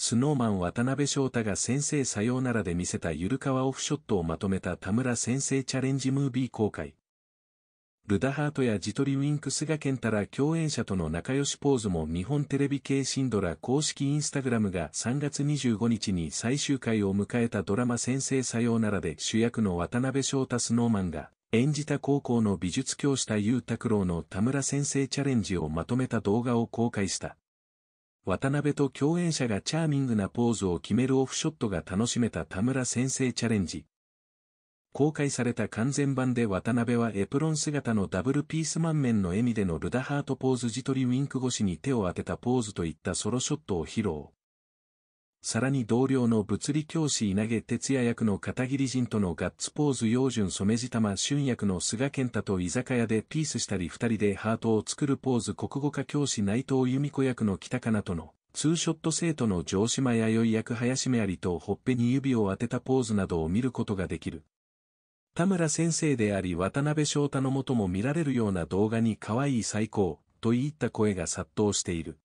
スノーマン渡辺翔太が先生さようならで見せたゆるかわオフショットをまとめた田村先生チャレンジムービー公開。ルダハートやジトリウィンク菅健太ら共演者との仲良しポーズも日本テレビ系シンドラ公式インスタグラムが3月25日に最終回を迎えたドラマ先生さようならで主役の渡辺翔太スノーマンが演じた高校の美術教師田優拓郎の田村先生チャレンジをまとめた動画を公開した。渡辺と共演者がチャーミングなポーズを決めるオフショットが楽しめた田村先生チャレンジ。公開された完全版で渡辺はエプロン姿のダブルピース満面の笑みでのルダハートポーズ自撮りウィンク越しに手を当てたポーズといったソロショットを披露。さらに同僚の物理教師稲毛哲也役の片桐仁とのガッツポーズ用順染地玉俊役の菅健太と居酒屋でピースしたり二人でハートを作るポーズ国語科教師内藤由美子役の北かなとのツーショット生徒の城島弥生役林目ありとほっぺに指を当てたポーズなどを見ることができる。田村先生であり渡辺翔太のもとも見られるような動画に可愛い最高、といった声が殺到している。